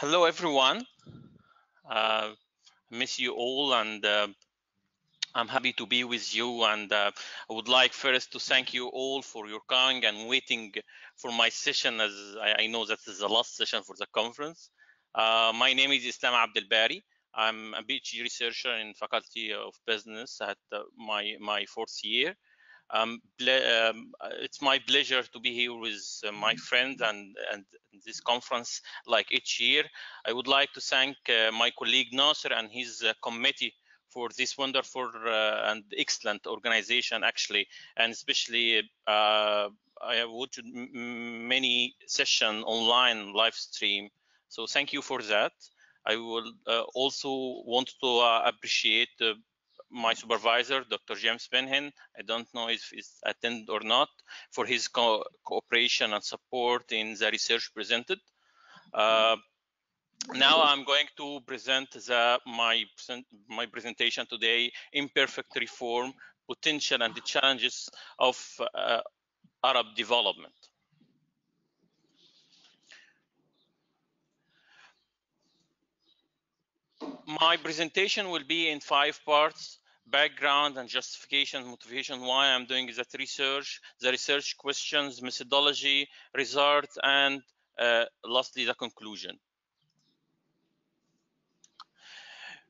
Hello, everyone. Uh, miss you all, and uh, I'm happy to be with you. And uh, I would like first to thank you all for your coming and waiting for my session, as I, I know that is the last session for the conference. Uh, my name is Islam Abdelbary. I'm a PhD researcher in Faculty of Business at uh, my my fourth year. Um, um, it's my pleasure to be here with uh, my friend and, and this conference like each year. I would like to thank uh, my colleague Nasser and his uh, committee for this wonderful uh, and excellent organization actually, and especially uh, I have watched many session online live stream. So thank you for that. I will uh, also want to appreciate my supervisor, Dr. James Benhin. I don't know if he's attended or not for his co cooperation and support in the research presented. Uh, now I'm going to present the, my, my presentation today, Imperfect Reform, Potential and the Challenges of uh, Arab Development. My presentation will be in five parts background and justification, motivation, why I'm doing that research, the research questions, methodology, results, and uh, lastly, the conclusion.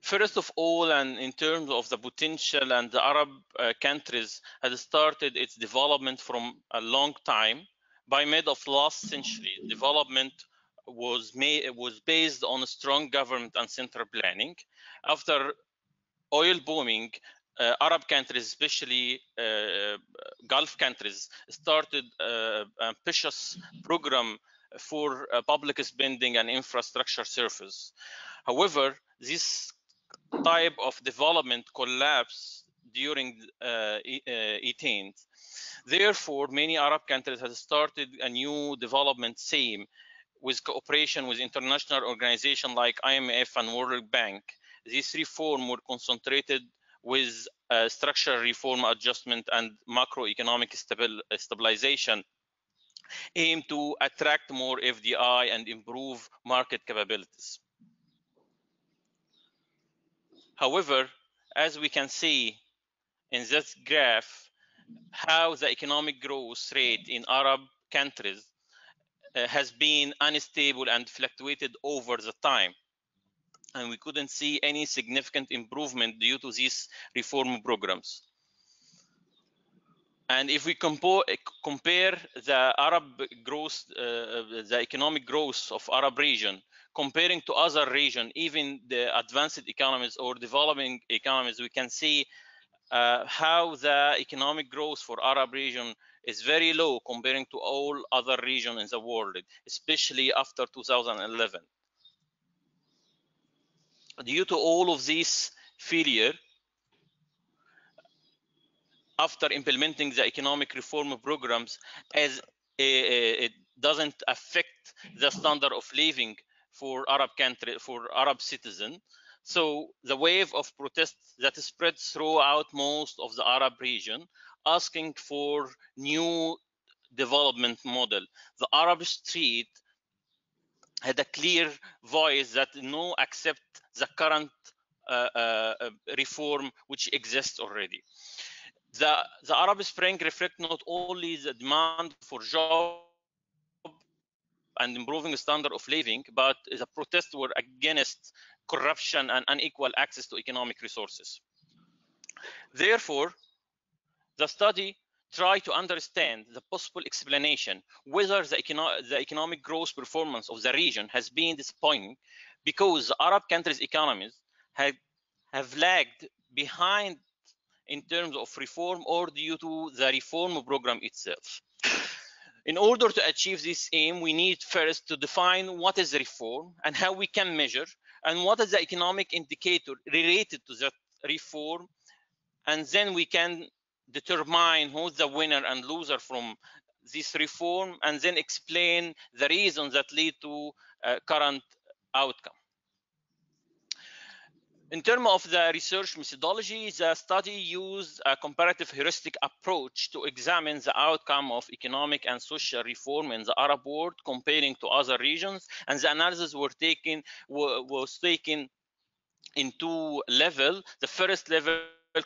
First of all, and in terms of the potential and the Arab uh, countries had started its development from a long time. By mid of last century, development was made was based on strong government and central planning. After oil booming, uh, Arab countries, especially uh, Gulf countries, started uh, ambitious program for uh, public spending and infrastructure service. However, this type of development collapsed during uh, 18th. Uh, Therefore, many Arab countries have started a new development theme with cooperation with international organizations like IMF and World Bank this reform were concentrated with uh, structural reform adjustment and macroeconomic stabil stabilization aim to attract more FDI and improve market capabilities. However, as we can see in this graph, how the economic growth rate in Arab countries uh, has been unstable and fluctuated over the time and we couldn't see any significant improvement due to these reform programs. And if we compare, the Arab growth, uh, the economic growth of Arab region, comparing to other region, even the advanced economies or developing economies, we can see uh, how the economic growth for Arab region is very low comparing to all other region in the world, especially after 2011 due to all of these failure, after implementing the economic reform programs, as it doesn't affect the standard of living for Arab country for Arab citizen. So the wave of protests that spread throughout most of the Arab region, asking for new development model. The Arab street had a clear voice that no accept the current uh, uh, reform which exists already. The, the Arab Spring reflect not only the demand for job and improving the standard of living, but the protests were against corruption and unequal access to economic resources. Therefore, the study try to understand the possible explanation whether the, econo the economic growth performance of the region has been disappointing because Arab countries' economies have, have lagged behind in terms of reform or due to the reform program itself. In order to achieve this aim, we need first to define what is reform and how we can measure and what is the economic indicator related to that reform and then we can determine who's the winner and loser from this reform and then explain the reasons that lead to uh, current outcome. in terms of the research methodology, the study used a comparative heuristic approach to examine the outcome of economic and social reform in the Arab world comparing to other regions. And the analysis were taken was taken in two levels. The first level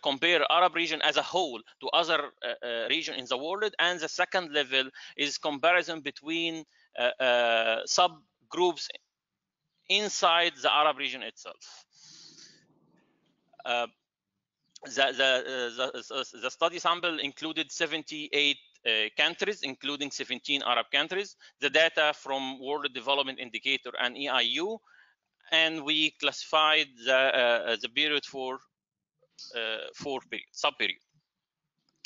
compare Arab region as a whole to other uh, uh, region in the world, and the second level is comparison between uh, subgroups inside the Arab region itself. Uh, the, the, the, the, study sample included 78 uh, countries, including 17 Arab countries, the data from World Development Indicator and EIU, and we classified the, period for four period, sub-period.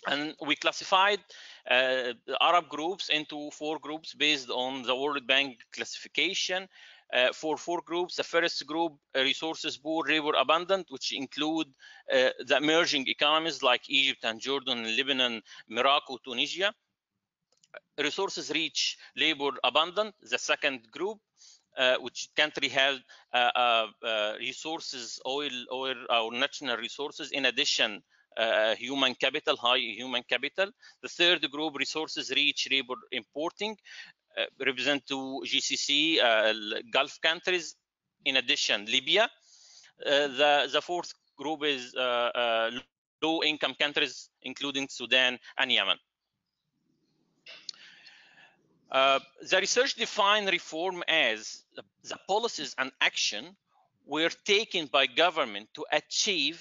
And we classified uh, Arab groups into four groups based on the World Bank classification uh, for four groups. The first group, uh, resources poor, labor abundant, which include uh, the emerging economies like Egypt and Jordan, Lebanon, Morocco, Tunisia. Resources rich, labor abundant, the second group. Uh, which country have uh, uh, resources, oil, oil, or national resources, in addition uh, human capital, high human capital. The third group, resources rich labor importing, uh, represent to GCC uh, Gulf countries. In addition, Libya. Uh, the the fourth group is low income countries, including Sudan and Yemen. Uh, the research defined reform as the, policies and action were taken by government to achieve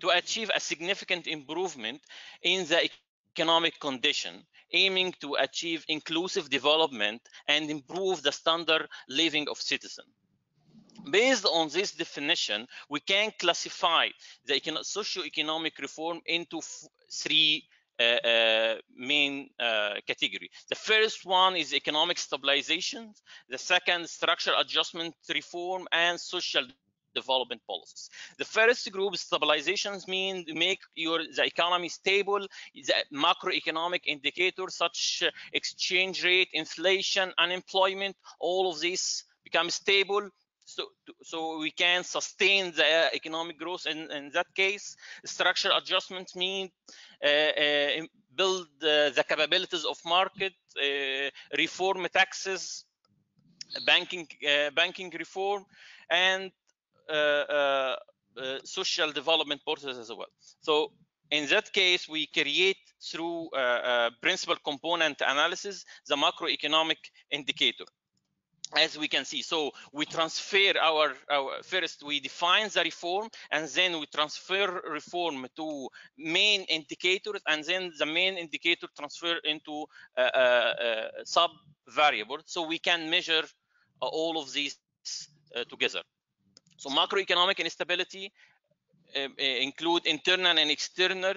to achieve a significant improvement in the economic condition, aiming to achieve inclusive development and improve the standard living of citizens. Based on this definition, we can classify the socio-economic reform into three Uh, uh, main uh, category. The first one is economic stabilization. The second, structural adjustment reform and social development policies. The first group, stabilizations, mean make your the economy stable, the macroeconomic indicators such uh, exchange rate, inflation, unemployment, all of this become stable so so we can sustain the economic growth in, in that case structural adjustments mean uh, uh, build uh, the capabilities of market uh, reform taxes banking uh, banking reform and uh, uh, uh, social development process as well. So in that case, we create through principal component analysis the macroeconomic indicator as we can see. So we transfer our, our, first we define the reform and then we transfer reform to main indicators and then the main indicator transfer into uh, uh, uh, sub variable. So we can measure all of these together. So macroeconomic instability uh, include internal and external,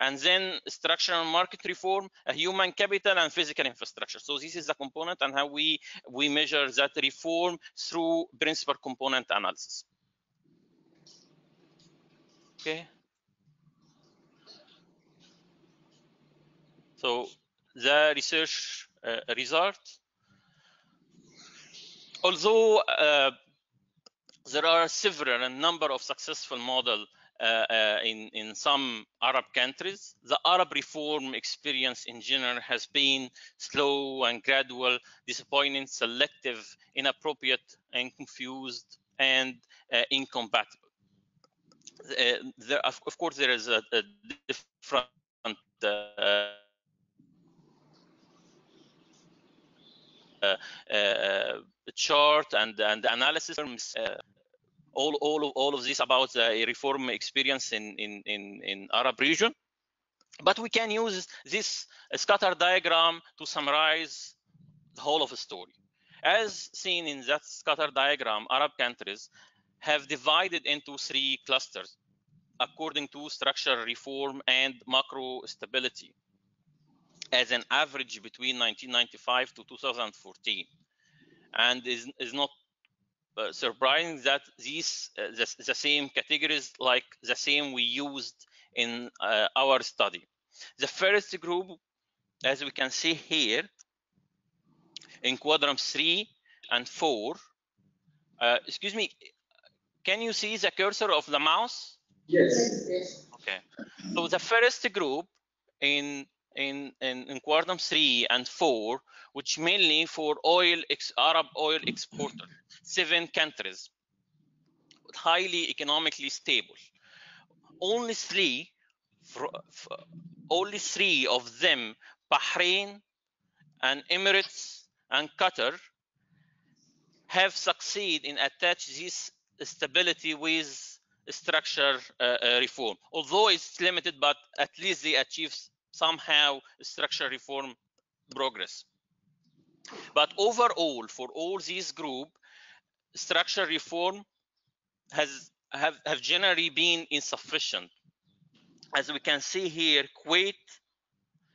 and then structural market reform, human capital, and physical infrastructure. So this is the component and how we, we measure that reform through principal component analysis. Okay. So the research uh, result, although uh, there are several a number of successful models in, in some Arab countries. The Arab reform experience in general has been slow and gradual, disappointing, selective, inappropriate, and confused, and uh, incompatible. Uh, there, of, of, course, there is a, a different uh, uh, chart and, and analysis all, all, of, all of this about uh, the reform experience in, in, in, in Arab region. But we can use this uh, scatter diagram to summarize the whole of the story. As seen in that scatter diagram, Arab countries have divided into three clusters according to structural reform and macro stability as an average between 1995 to 2014 and is, is not uh, surprising that these uh, the, the, same categories like the same we used in uh, our study. The first group, as we can see here, in quadrant three and four, Uh, excuse me, can you see the cursor of the mouse? Yes. Yes. Okay. So the first group in in in, in quadrant three and four, which mainly for oil Arab oil exporter, seven countries, highly economically stable. Only three, only three of them, Bahrain and Emirates and Qatar, have succeed in attach this stability with structure uh, uh, reform. Although it's limited, but at least they achieve somehow structural reform progress. But overall, for all these group, structural reform has have, have generally been insufficient. As we can see here, Kuwait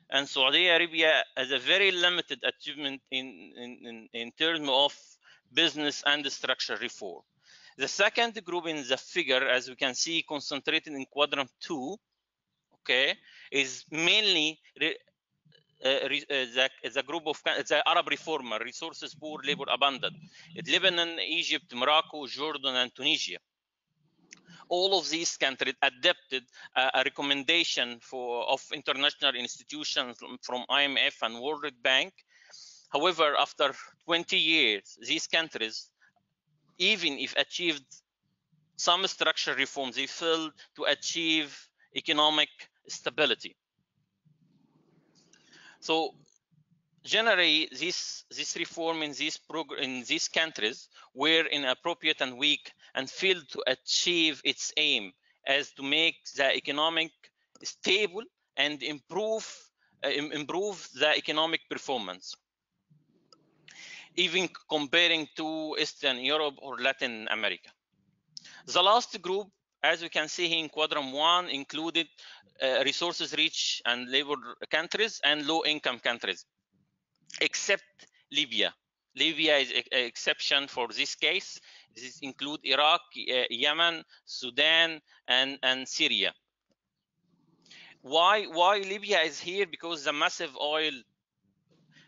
and Saudi Arabia has a very limited achievement in, in, in, in terms of business and structural reform. The second group in the figure, as we can see, concentrated in quadrant two, okay, is mainly uh, uh, the, the group of the Arab reformer, resources poor, labor abundant, Lebanon, Egypt, Morocco, Jordan, and Tunisia. All of these countries adopted a, a recommendation for of international institutions from IMF and World Bank. However, after 20 years, these countries even if achieved some structural reforms, they failed to achieve economic stability. So generally, this this reform in these in these countries were inappropriate and weak and failed to achieve its aim as to make the economic stable and improve uh, improve the economic performance even comparing to Eastern Europe or Latin America. The last group, as we can see here in quadrant one, included uh, resources rich and labor countries and low income countries, except Libya. Libya is an exception for this case. This include Iraq, uh, Yemen, Sudan, and, and Syria. Why, why Libya is here? Because the massive oil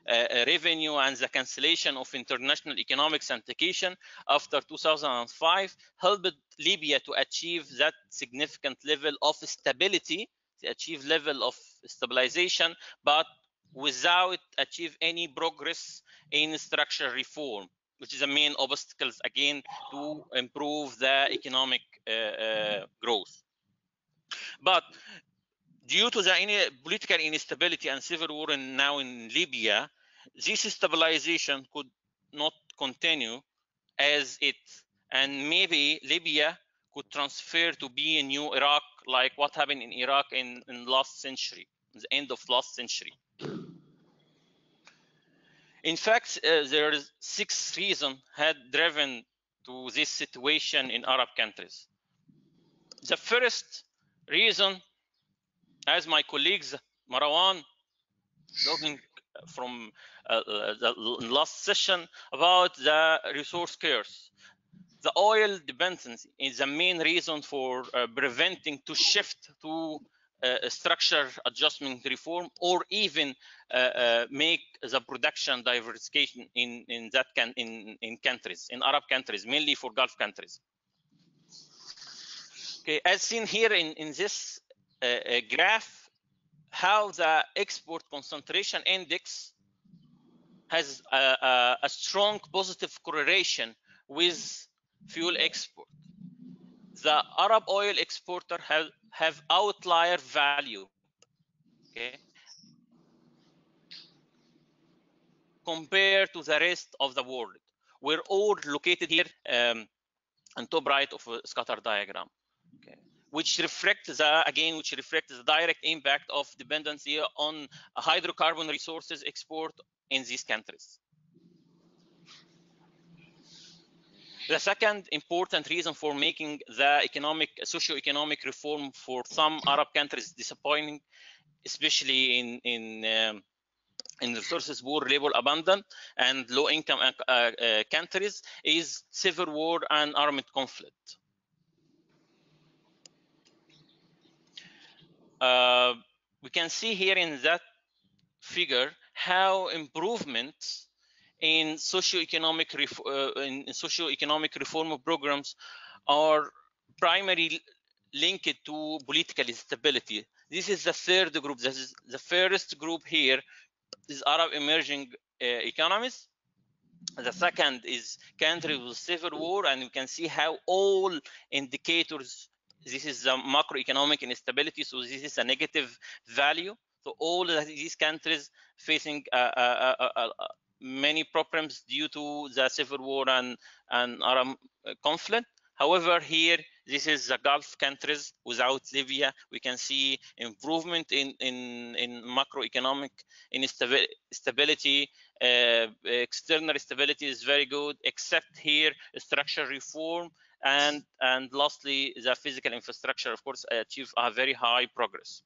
revenue and the cancellation of international economic syndication after 2005 helped Libya to achieve that significant level of stability, to achieve level of stabilization, but without achieve any progress in structural reform, which is the main obstacles again to improve the economic uh, uh, growth. But due to the political instability and civil war in, now in Libya, this stabilization could not continue as it, and maybe Libya could transfer to be a new Iraq, like what happened in Iraq in, in last century, the end of last century. In fact, uh, there is six reasons had driven to this situation in Arab countries. The first reason as my colleagues Marwan from uh, the last session about the resource curse. The oil dependency is the main reason for uh, preventing to shift to uh, structure adjustment reform or even uh, uh, make the production diversification in in that can in in countries in Arab countries mainly for Gulf countries. Okay, as seen here in in this uh, graph, how the export concentration index has a, a, a, strong positive correlation with fuel export. The Arab oil exporter have, have outlier value, okay, compared to the rest of the world. We're all located here um, on top right of a scatter diagram, which reflects again, which reflects the direct impact of dependency on hydrocarbon resources export in these countries. The second important reason for making the economic, socio-economic reform for some Arab countries disappointing, especially in in um, in resources poor, labor abundant, and low-income uh, uh, countries, is civil war and armed conflict. Uh, we can see here in that figure how improvements in socio-economic uh, in socio-economic reform programs are primarily linked to political instability. This is the third group. This is the first group here is Arab emerging uh, economies. The second is countries with civil war, and you can see how all indicators. This is the macroeconomic instability, so this is a negative value. So all these countries facing uh, uh, uh, many problems due to the civil war and, and Arab conflict. However, here, this is the Gulf countries without Libya. We can see improvement in, in, in macroeconomic instability. Uh, external stability is very good, except here, structural reform. And, and lastly, the physical infrastructure, of course, achieve a very high progress.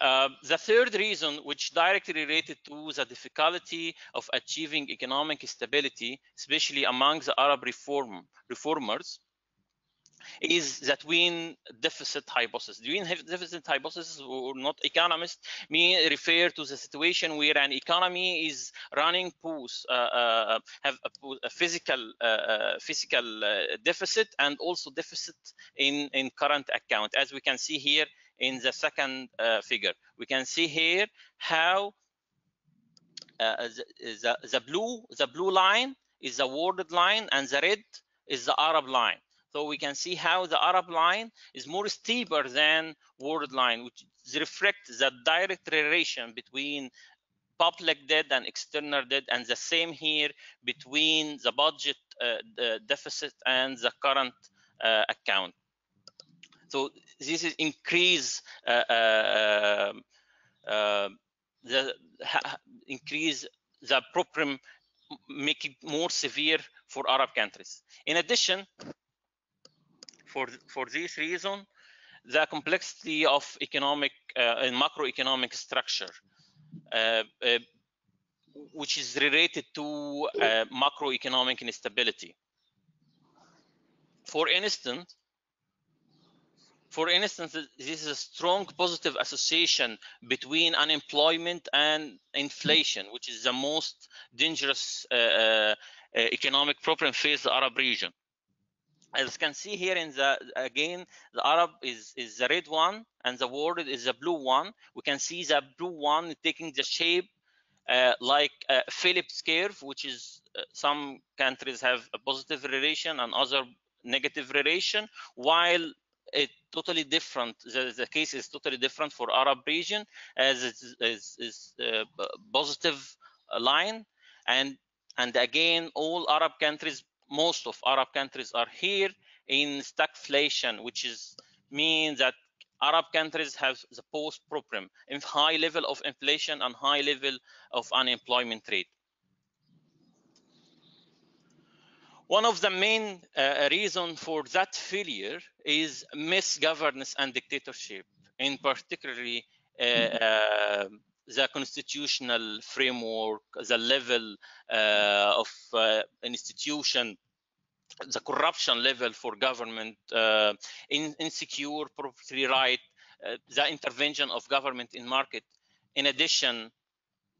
Uh, the third reason, which directly related to the difficulty of achieving economic stability, especially among the Arab reform reformers, is that twin deficit hypothesis. The twin deficit hypothesis, or not economists, me refer to the situation where an economy is running pools, uh, uh, have a, a fiscal uh, uh fiscal uh, deficit and also deficit in in current account, as we can see here in the second uh, figure. We can see here how the, the, the, blue the blue line is the world line and the red is the Arab line. So we can see how the Arab line is more steeper than world line, which reflects the direct relation between public debt and external debt, and the same here between the budget uh, the deficit and the current uh, account. So this is increase uh, uh, uh, the increase the problem, make it more severe for Arab countries. In addition, for for this reason, the complexity of economic uh, and macroeconomic structure, uh, uh, which is related to macroeconomic instability. For instance, for instance, this is a strong positive association between unemployment and inflation, which is the most dangerous uh, uh, economic problem faced the Arab region. As you can see here in the, again, the Arab is, is the red one and the world is the blue one. We can see the blue one taking the shape uh, like uh, Phillips curve, which is uh, some countries have a positive relation and other negative relation, while it totally different. The, the case is totally different for Arab region as it is, is uh, positive line, and and again, all Arab countries, most of Arab countries are here in stagflation, which is means that Arab countries have the post problem in high level of inflation and high level of unemployment rate. One of the main uh, for that failure is misgovernance and dictatorship, in particularly uh, uh, the constitutional framework, the level uh, of uh, institution, the corruption level for government, uh, in, insecure property right, the intervention of government in market. In addition,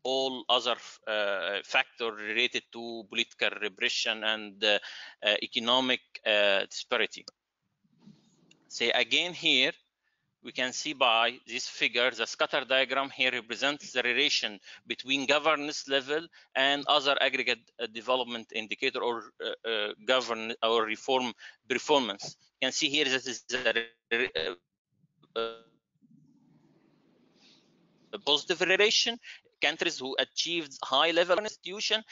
all other uh, factors related to political repression and uh, uh, economic disparity. Say again here, we can see by this figure, the scatter diagram here represents the relation between governance level and other aggregate uh, development indicator or uh, uh, govern or reform performance. You can see here this is the positive relation countries who achieved high level institution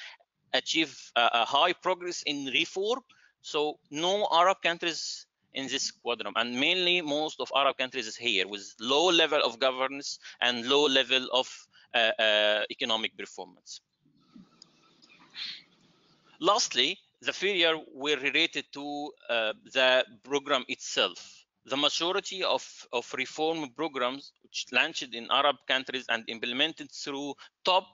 achieve uh, a high progress in reform. So no Arab countries in this quadrant, and mainly most of Arab countries is here with low level of governance and low level of uh, uh, economic performance. Lastly, the failure were related to uh, the program itself the majority of, of reform programs which launched in Arab countries and implemented through top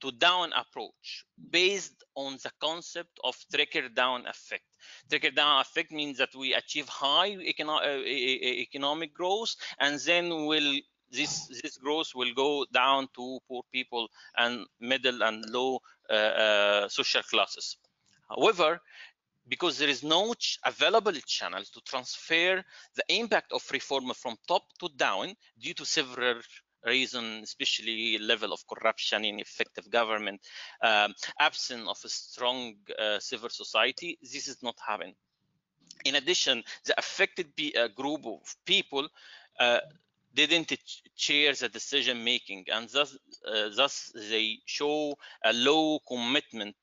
to down approach based on the concept of trickle down effect. Trickle down effect means that we achieve high econo uh, economic growth and then we'll this this growth will go down to poor people and middle and low uh, uh, social classes. However, because there is no ch available channel to transfer the impact of reform from top to down due to several reasons, especially level of corruption, ineffective government, um, absence of a strong uh, civil society, this is not happening. In addition, the affected uh, group of people uh, didn't share the decision making and thus, uh, thus they show a low commitment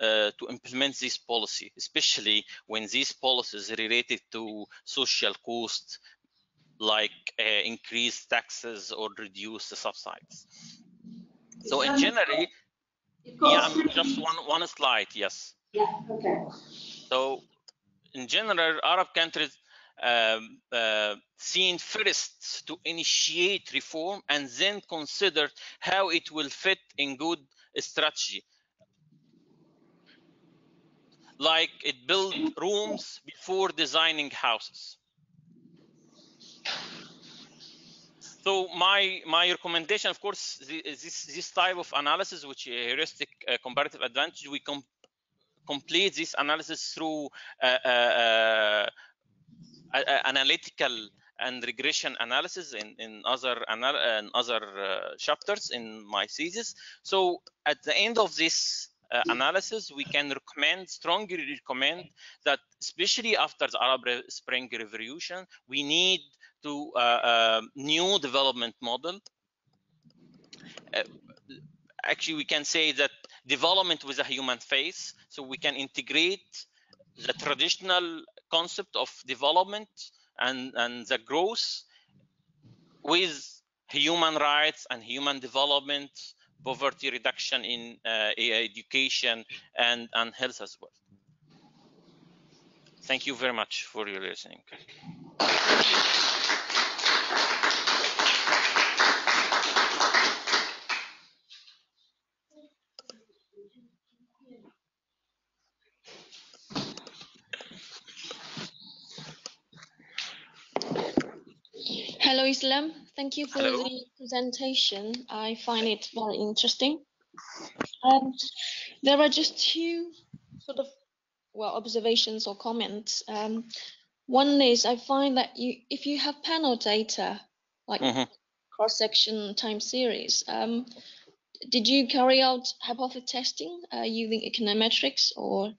uh, to implement this policy, especially when these policies related to social costs like uh, increased taxes or reduce the subsidies. So in general, yeah, just one one slide, yes. Yeah, okay. So in general, Arab countries um, uh, seen first to initiate reform and then consider how it will fit in good strategy. Like it build rooms before designing houses. So my my recommendation, of course, this this type of analysis, which heuristic uh, comparative advantage, we com complete this analysis through uh, uh, analytical and regression analysis in, in other anal in other uh, chapters in my thesis. So at the end of this uh, analysis, we can recommend, strongly recommend that especially after the Arab Spring Revolution, we need to uh, uh new development model. Uh, actually, we can say that development with a human face, so we can integrate the traditional concept of development and, and the growth with human rights and human development, poverty reduction in uh, education and, and health as well. Thank you very much for your listening. Hello, Islam. Thank you for Hello. the presentation. I find it very interesting. Um, there are just two sort of well observations or comments. Um, one is I find that you if you have panel data like Mm -hmm. cross section time series, um, did you carry out hypothesis testing uh, using econometrics or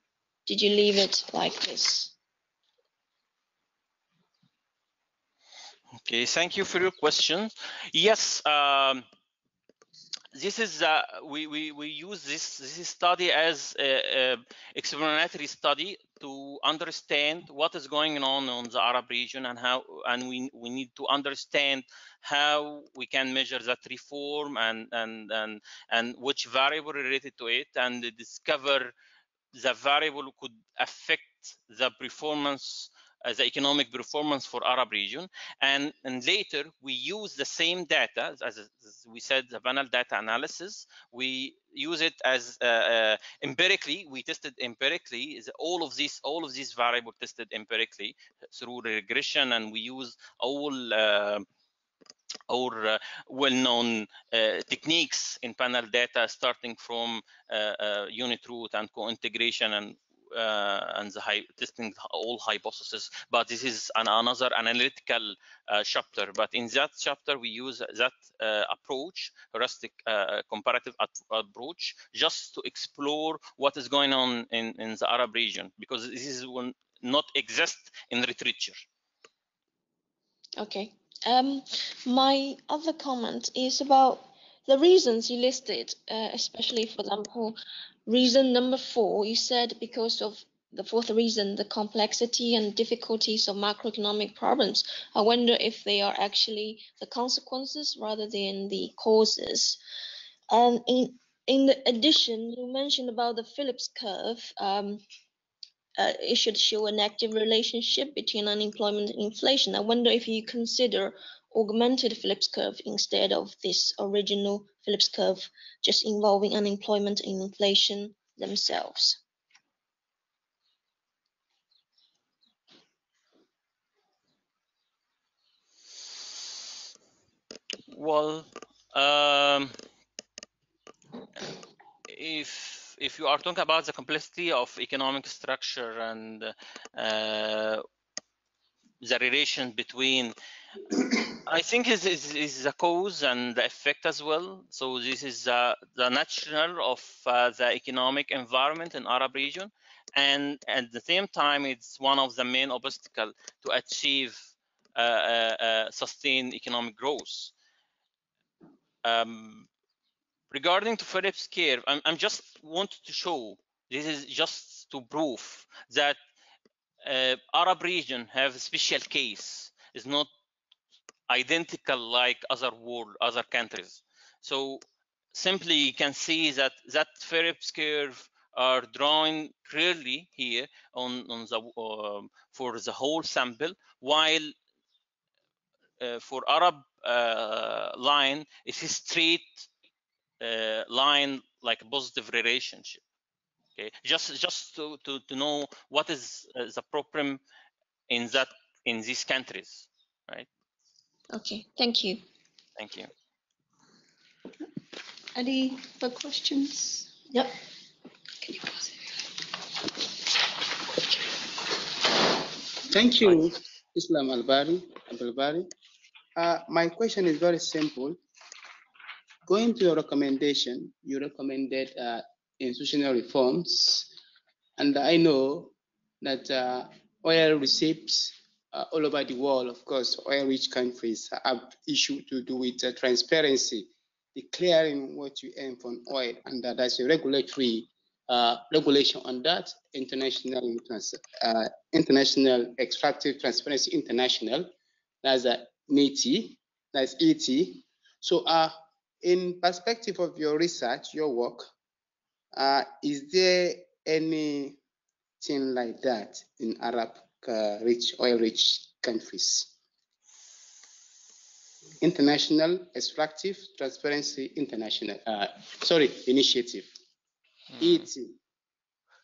did you leave it like this? Okay, thank you for your question. Yes, um, this is uh, we, we we use this this study as a, a, explanatory study to understand what is going on on the Arab region and how and we we need to understand how we can measure that reform and and and and which variable related to it and discover the variable could affect the performance the economic performance for Arab region. And, and later we use the same data, as, as we said, the panel data analysis. We use it as uh, uh, empirically. We tested empirically all of these all of these variable tested empirically through regression, and we use all. Uh, uh, well-known uh, techniques in panel data starting from uh, unit root and co-integration and uh, and the high, testing all hypotheses. But this is an, another analytical uh, chapter. But in that chapter, we use that uh, approach, heuristic comparative approach, just to explore what is going on in, in the Arab region, because this is will not exist in literature. Okay. Um, my other comment is about the reasons you listed, uh, especially for example, Reason number four, you said because of the fourth reason, the complexity and difficulties of macroeconomic problems. I wonder if they are actually the consequences rather than the causes. And in in the addition, you mentioned about the Phillips curve. Um, uh, it should show an active relationship between unemployment and inflation. I wonder if you consider augmented Phillips curve instead of this original Phillips curve just involving unemployment and inflation themselves. well, um, if if you are talking about the complexity of economic structure and uh, the relation between I think is is is the cause and the effect as well. So this is uh, the natural of uh, the economic environment in Arab region, and at the same time, it's one of the main obstacles to achieve uh, uh, uh, sustained economic growth. Um, regarding to Phillips curve, I'm, I'm just want to show this is just to prove that uh, Arab region have a special case. It's not identical like other world, other countries. So simply you can see that that Phillips curve are drawn clearly here on, on the uh, for the whole sample, while uh, for Arab uh, line it is straight uh, line like positive relationship. Okay, just just to, to, to know what is uh, the problem in that in these countries, right? Okay, thank you. Thank you. Any other questions? Yep. Can you pause it? Thank you, Islam Albari. Albari. Uh, my question is very simple. Going to your recommendation, you recommended uh, institutional reforms, and I know that uh, oil receipts uh, all over the world, of course, oil-rich countries have issues to do with uh, transparency, declaring what you earn from oil, and uh, that's a regulatory uh, regulation on that. International uh, International Extractive Transparency International, that's a NETI, that's ET. So, uh, in perspective of your research, your work, is there anything like that in Arab uh, rich, oil-rich countries. International Extractive Transparency International, uh, sorry, Initiative, mm. ET.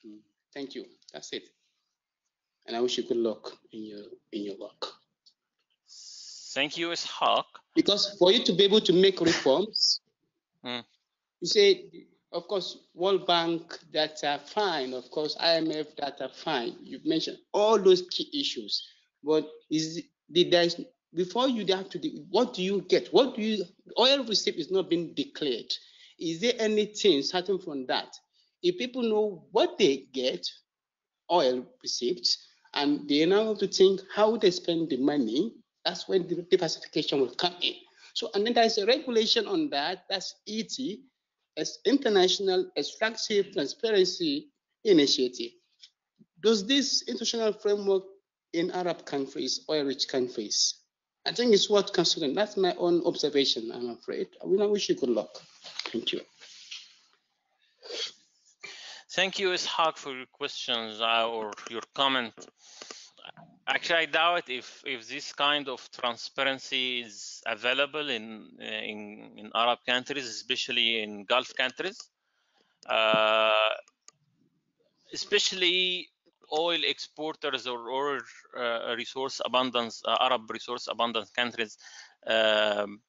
Mm. Thank you. That's it. And I wish you good luck in your in your work. Thank you, Ishaq. Because for you to be able to make reforms, mm. you say of course, World Bank data fine. Of course, IMF data fine. You've mentioned all those key issues. But is the there's before you have to what do you get? What do you oil receipt is not being declared? Is there anything certain from that? If people know what they get, oil receipts, and they now have to think how they spend the money, that's when the diversification will come in. So, and then there's a regulation on that, that's ET, as International Extractive Transparency Initiative. Does this institutional framework in Arab countries, oil-rich countries, I think it's worth considering. That's my own observation, I'm afraid. I wish you good luck. Thank you. Thank you, Ishaq, for your questions uh, or your comment actually i doubt if if this kind of transparency is available in in in arab countries especially in gulf countries. Uh, especially oil exporters or uh, resource abundance uh, arab resource abundance countries um,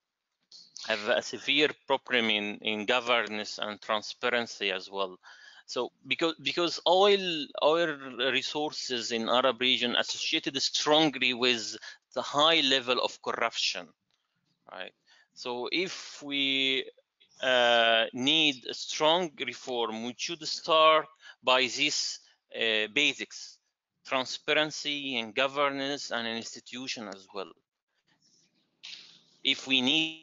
have a severe problem in in governance and transparency as well so because because oil oil resources in Arab region associated strongly with the high level of corruption, right? So if we uh, need a strong reform, we should start by these uh, basics: transparency and governance and institution as well. If we need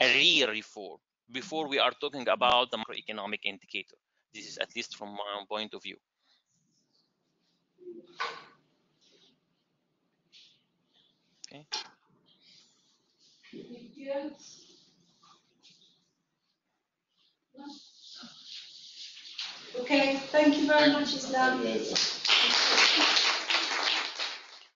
a real reform, before we are talking about the macroeconomic indicator. This is at least from my own point of view. Okay. Okay, thank you very much, Islam.